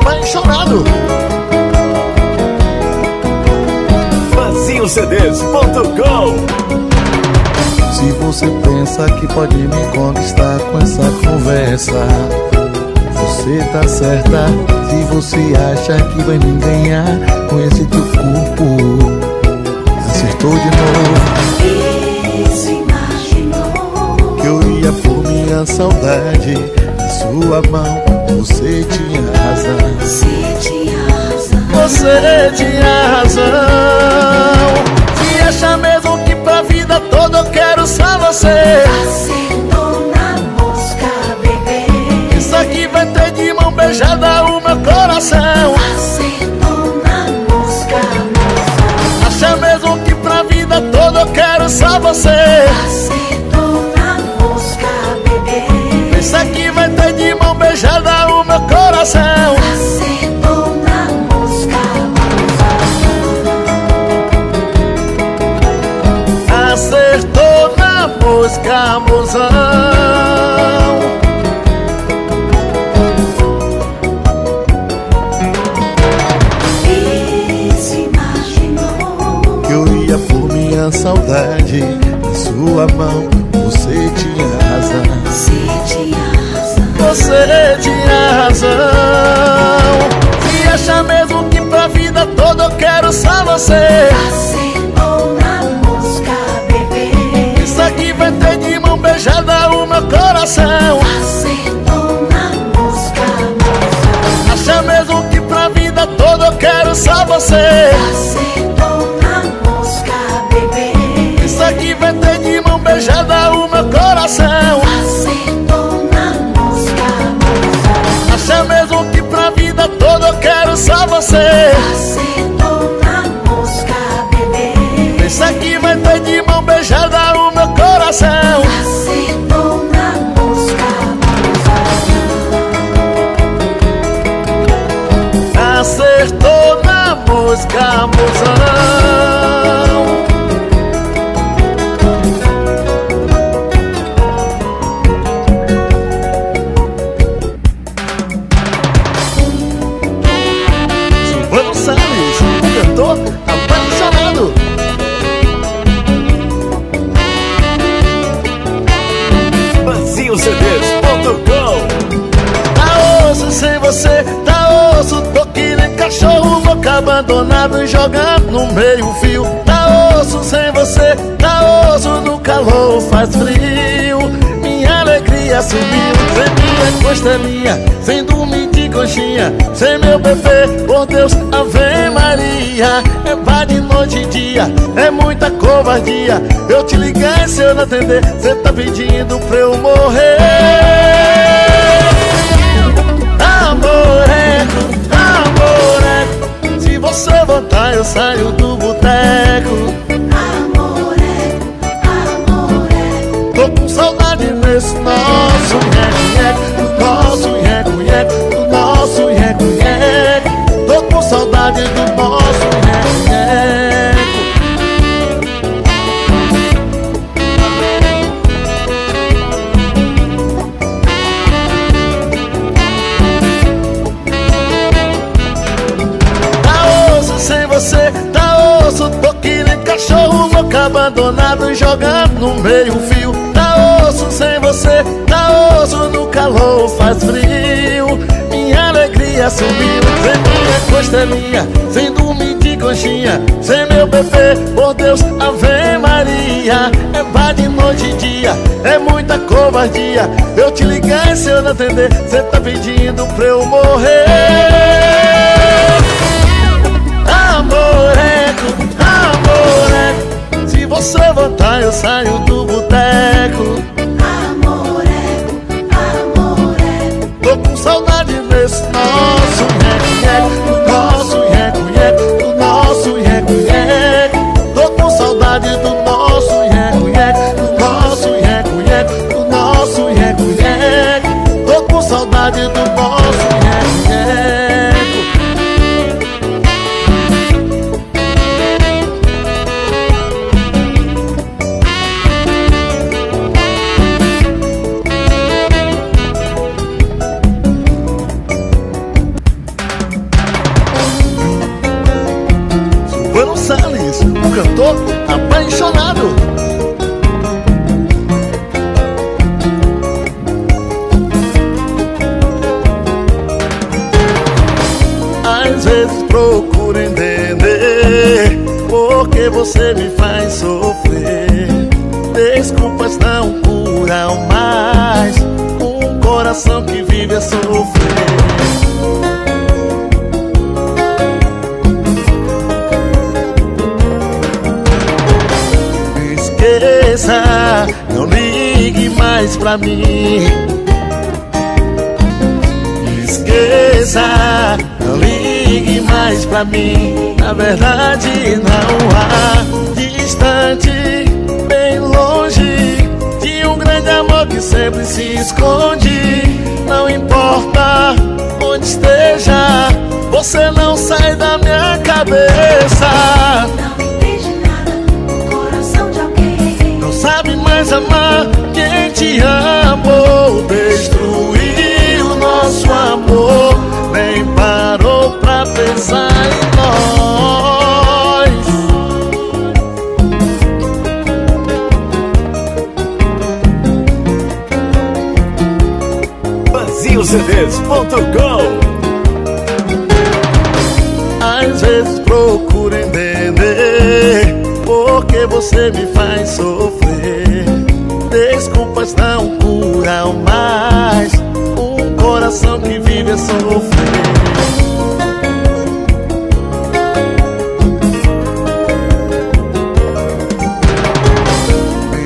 apaixonado. FazioCDs.com Se você pensa que pode me conquistar com essa conversa Você tá certa. Se você acha que vai me ganhar com esse teu corpo Acertou de novo. Isso imaginou Que eu ia por minha saudade sua mão você tinha razão. Você tinha razão. Você tinha razão. Se acha mesmo que pra vida toda eu quero só você. Acertou na mosca, bebê. Isso aqui vai ter de mão beijada o meu coração. Acertou na mosca, moça. Acha mesmo que pra vida toda eu quero só você na Isso imaginou Que eu ia por minha saudade Em sua mão você tinha razão. Você tinha razão. Você tinha razão. Se acha mesmo que pra vida toda eu quero só você? Acertou mão beijada o meu coração. Acertou na mosca, moça Acha mesmo que pra vida toda eu quero só você. Acertou na mosca, bebê. Isso aqui vai ter de mão beijada o meu coração. Acertou na mosca, moça Acha mesmo que pra vida toda eu quero só você. Acertou na mosca, bebê. Isso aqui vai ter de mão beijada na mosca, mozão Silvano Salles, cantor apaixonado. FazioCDs.com Tá osso sem você, abandonado Jogando no meio fio. Tá osso sem você, tá osso No calor faz frio. Minha alegria subiu Sem minha costelinha, sem dormir de conchinha Sem meu bebê, por Deus, Ave Maria É pá de noite e dia, é muita covardia. Eu te ligar e se eu não atender Cê tá pedindo pra eu morrer você voltar eu saio do boteco abandonado Jogando no meio fio. Tá osso sem você, tá osso No calor faz frio. Minha alegria subiu Sem minha costelinha, sem dormir de conchinha Sem meu bebê, por Deus, Ave Maria É vá de noite e dia, é muita covardia. Eu te ligar se eu não atender Cê tá pedindo pra eu morrer eu saio do às vezes procuro entender Porque você me faz sofrer Desculpas não curam mais Um coração que vive a sofrer esqueça, não ligue mais pra mim. Esqueça, mais pra mim. Na verdade, não há distante, bem longe de um grande amor que sempre se esconde. Não importa onde esteja, você não sai da minha cabeça. Procuro entender porque você me faz sofrer. Desculpas não curam mais um coração que vive a sofrer.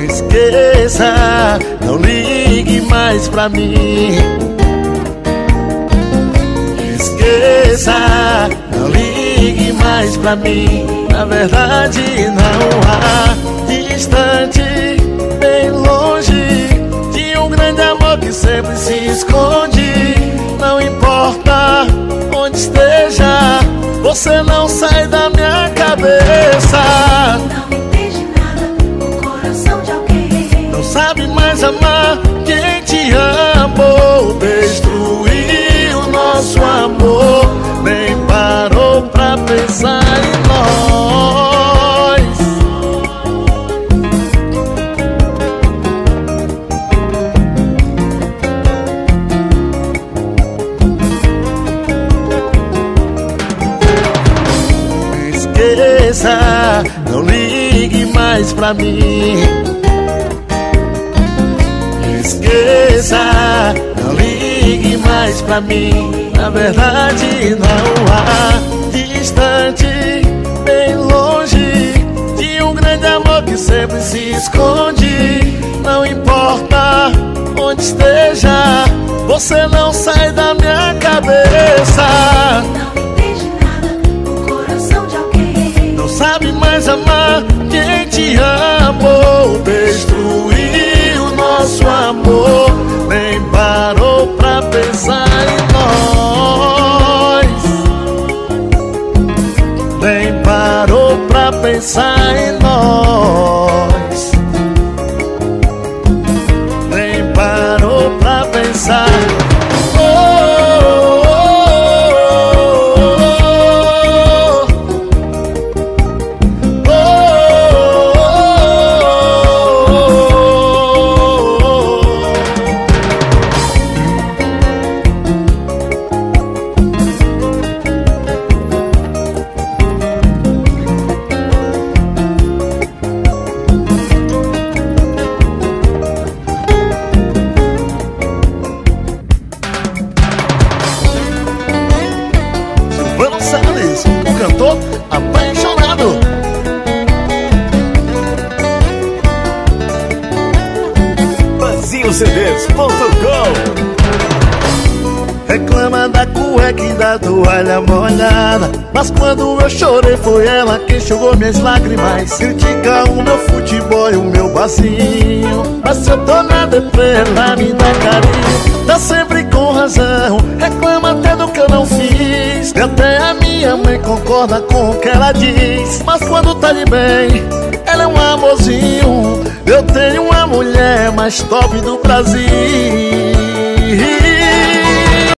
Esqueça, não ligue mais pra mim. Esqueça, pra mim. Na verdade, não há distante, bem longe de um grande amor que sempre se esconde. Não importa onde esteja, você não sai da Esqueça, não ligue mais pra mim. Esqueça, não ligue mais pra mim. Na verdade, não há distante, bem longe de um grande amor que sempre se esconde. Não importa onde esteja, você não sai da amar quem te amou. Destruiu nosso amor, nem parou pra pensar em nós. Nem parou pra pensar em nós. BasilCDs.com Reclama da cueca e da toalha molhada Mas quando eu chorei foi ela quem enxugou minhas lágrimas. Critica o meu futebol e o meu passinho Mas se eu tô na deprê, ela me dá carinho Sempre com razão, reclama até do que eu não fiz. E até a minha mãe concorda com o que ela diz. Mas quando tá de bem, ela é um amorzinho. Eu tenho uma mulher mais top do Brasil